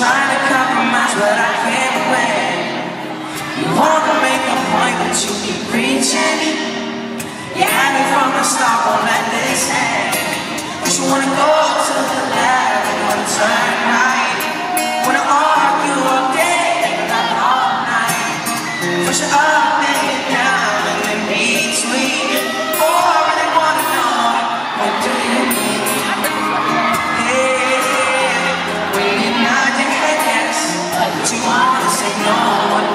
Trying to compromise, but I can't win. You wanna make a point but you keep reaching. You had me from the start, won't let this end. But you wanna go to the left, you wanna turn right. Wanna argue all day, not all night. Push it up. say no